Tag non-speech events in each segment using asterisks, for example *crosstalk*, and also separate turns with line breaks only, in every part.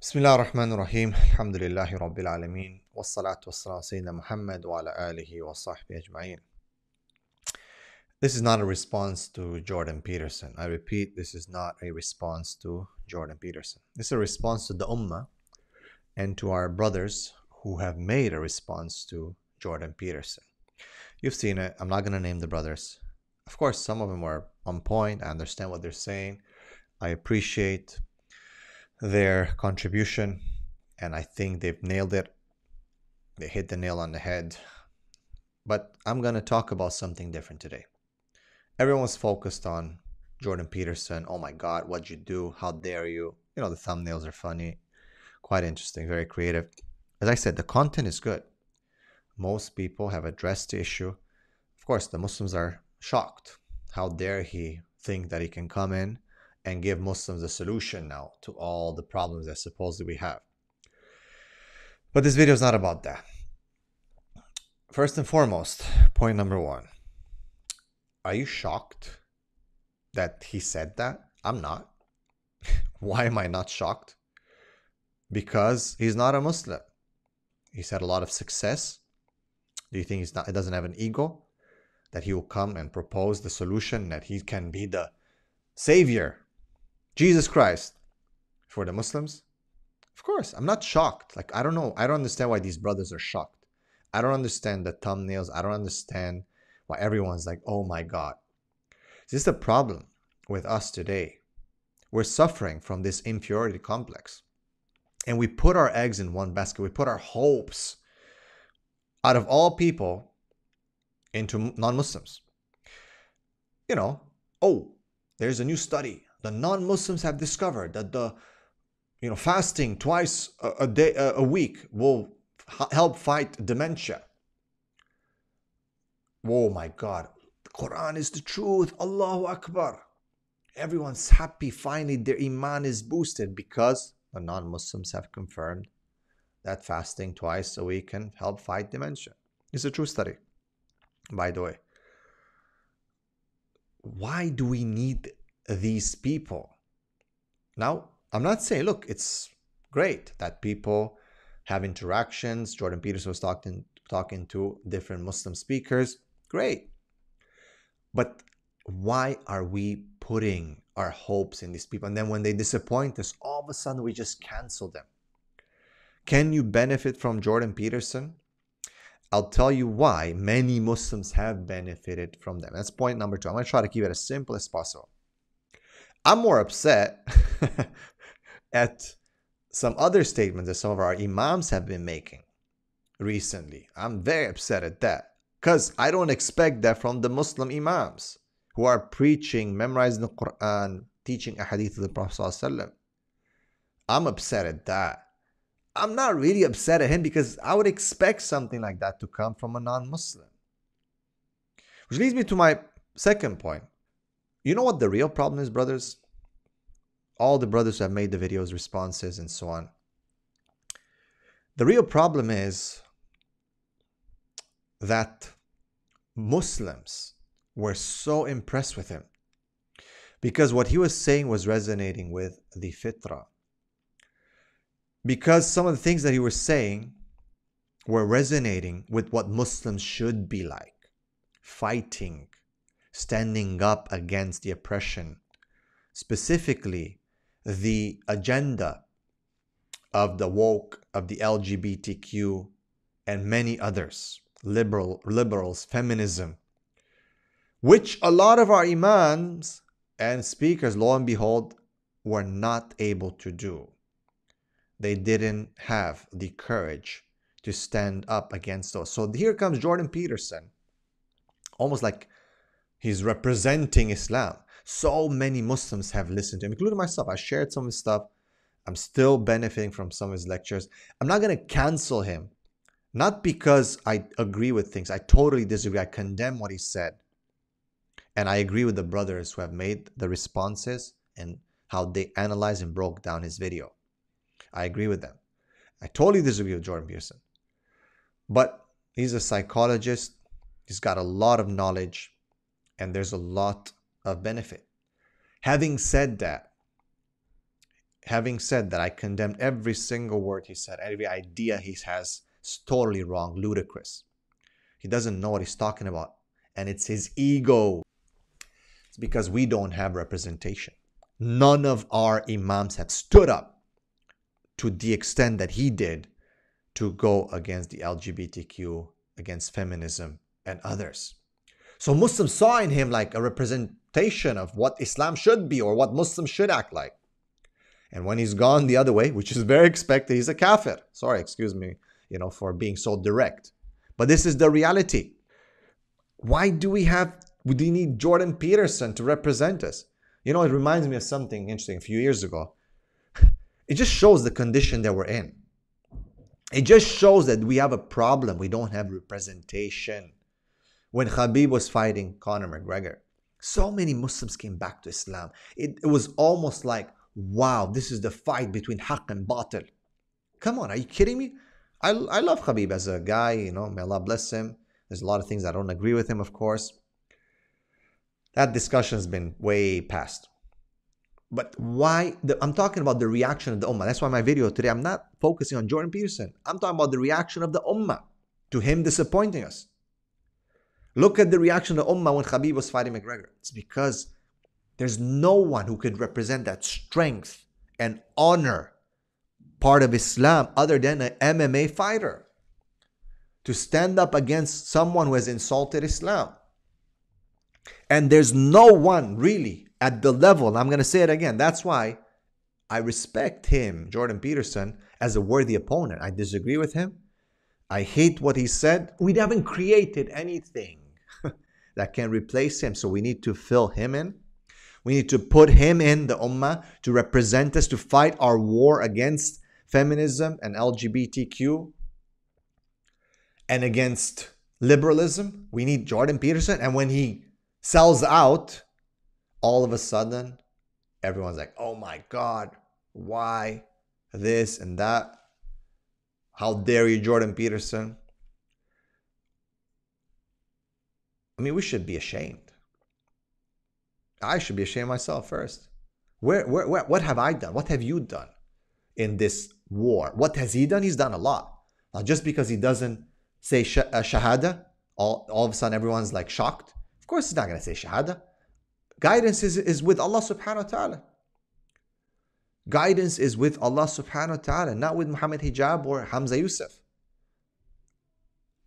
بسم الله الرحمن الرحيم الحمد لله رب العالمين والصلاة والسلام على سيدنا محمد وعلى آله وصحبه أجمعين This is not a response to Jordan Peterson. I repeat, this is not a response to Jordan Peterson. This is a response to the Ummah and to our brothers who have made a response to Jordan Peterson. You've seen it. I'm not going to name the brothers. Of course, some of them were on point. I understand what they're saying. I appreciate their contribution, and I think they've nailed it. They hit the nail on the head. But I'm going to talk about something different today. Everyone's focused on Jordan Peterson. Oh my God, what'd you do? How dare you? You know, the thumbnails are funny, quite interesting, very creative. As I said, the content is good. Most people have addressed the issue. Of course, the Muslims are shocked. How dare he think that he can come in and give Muslims a solution now to all the problems that supposedly we have. But this video is not about that. First and foremost, point number one Are you shocked that he said that? I'm not. *laughs* Why am I not shocked? Because he's not a Muslim. He's had a lot of success. Do you think he's not, he doesn't have an ego? That he will come and propose the solution, that he can be the savior Jesus Christ for the Muslims? Of course, I'm not shocked. Like, I don't know. I don't understand why these brothers are shocked. I don't understand the thumbnails. I don't understand why everyone's like, oh my God. This is the problem with us today. We're suffering from this inferiority complex. And we put our eggs in one basket. We put our hopes out of all people into non Muslims. You know, oh, there's a new study the non-Muslims have discovered that the you know fasting twice a, day a, week will help fight dementia. Oh my God, the Quran is the truth. Allahu Akbar. Everyone's happy. Finally, their iman is boosted because the non-Muslims have confirmed that fasting twice a week can help fight dementia. It's a true study, by the way. Why do we need these people. Now, I'm not saying, look, it's great that people have interactions. Jordan Peterson was talking talking to different Muslim speakers. Great. But why are we putting our hopes in these people? And then when they disappoint us, all of a sudden we just cancel them. Can you benefit from Jordan Peterson? I'll tell you why many Muslims have benefited from them. That's point number two. I'm going to try to keep it as simple as possible. I'm more upset *laughs* at some other statements that some of our imams have been making recently. I'm very upset at that because I don't expect that from the Muslim imams who are preaching, memorizing the Quran, teaching a hadith of the Prophet. I'm upset at that. I'm not really upset at him because I would expect something like that to come from a non Muslim. Which leads me to my second point. You know what the real problem is, brothers? All the brothers have made the videos, responses, and so on. The real problem is that Muslims were so impressed with him because what he was saying was resonating with the fitra. Because some of the things that he was saying were resonating with what Muslims should be like fighting, standing up against the oppression, specifically the agenda of the woke, of the LGBTQ, and many others, liberal, liberals, feminism, which a lot of our imams and speakers, lo and behold, were not able to do. They didn't have the courage to stand up against those. So here comes Jordan Peterson, almost like He's representing Islam. So many Muslims have listened to him, including myself. I shared some of his stuff. I'm still benefiting from some of his lectures. I'm not going to cancel him, not because I agree with things. I totally disagree. I condemn what he said. And I agree with the brothers who have made the responses and how they analyzed and broke down his video. I agree with them. I totally disagree with Jordan Peterson. But he's a psychologist. He's got a lot of knowledge and there's a lot of benefit. Having said that, having said that, I condemned every single word he said, every idea he has. It's totally wrong, ludicrous. He doesn't know what he's talking about. And it's his ego. It's because we don't have representation. None of our imams have stood up to the extent that he did to go against the LGBTQ, against feminism, and others. So Muslims saw in him like a representation of what Islam should be or what Muslims should act like. And when he's gone the other way, which is very expected, he's a kafir. Sorry, excuse me, you know, for being so direct. But this is the reality. Why do we have, do we need Jordan Peterson to represent us? You know, it reminds me of something interesting a few years ago. *laughs* It just shows the condition that we're in. It just shows that we have a problem. We don't have representation. When Khabib was fighting Conor McGregor, so many Muslims came back to Islam. It, it was almost like, wow, this is the fight between Haqq and Batil. Come on, are you kidding me? I, I love Khabib as a guy, you know, may Allah bless him. There's a lot of things I don't agree with him, of course. That discussion has been way past. But why? The, I'm talking about the reaction of the Ummah. That's why my video today, I'm not focusing on Jordan Peterson. I'm talking about the reaction of the Ummah to him disappointing us. Look at the reaction of Ummah when Khabib was fighting McGregor. It's because there's no one who could represent that strength and honor part of Islam other than an MMA fighter to stand up against someone who has insulted Islam. And there's no one really at the level, I'm going to say it again. That's why I respect him, Jordan Peterson, as a worthy opponent. I disagree with him. I hate what he said. We haven't created anything that can replace him. So we need to fill him in. We need to put him in the ummah to represent us, to fight our war against feminism and LGBTQ and against liberalism. We need Jordan Peterson. And when he sells out, all of a sudden, everyone's like, oh my God, why this and that? How dare you, Jordan Peterson? I mean, we should be ashamed. I should be ashamed myself first. Where, where, where, what have I done? What have you done in this war? What has he done? He's done a lot. Now, just because he doesn't say sh- uh, shahada, all, all of a sudden everyone's like shocked. Of course, he's not going to say shahada. Guidance is, is with Allah subhanahu wa ta'ala. Guidance is with Allah subhanahu wa ta'ala, not with Muhammad Hijab or Hamza Yusuf.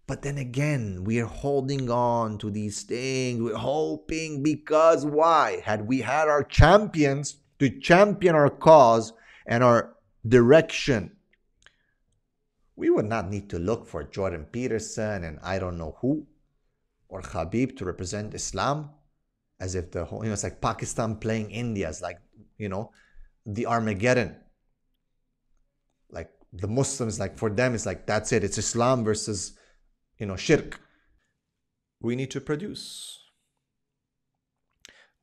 But then again, we are holding on to these things. We're hoping because why? Had we had our champions to champion our cause and our direction, we would not need to look for Jordan Peterson and I don't know who or Khabib to represent Islam as if the whole, you know, it's like Pakistan playing India. It's like, you know, the Armageddon. Like the Muslims, like for them, it's like, that's it. It's Islam versus, you know, shirk. We need to produce.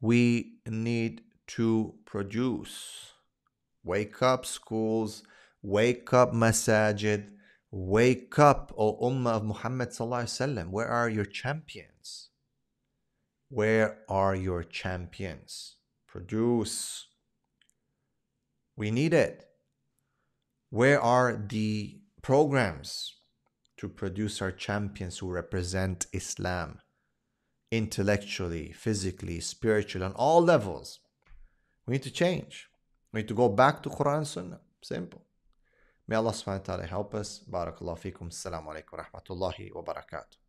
We need to produce. Wake up, schools. Wake up, masajid. Wake up, O Ummah of Muhammad. Where are your champions? Where are your champions? Produce. We need it. Where are the programs to produce our champions who represent Islam intellectually, physically, spiritually, on all levels? We need to change. We need to go back to Quran and Sunnah. Simple. May Allah subhanahu wa ta'ala help us. Barakallahu fikum. Assalamu alaikum wa rahmatullahi wa barakatuh.